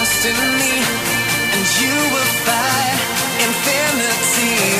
me, and you will find infinity.